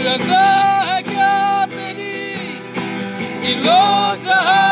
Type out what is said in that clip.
dulu. लगा है क्या तेरी दिलो जहाँ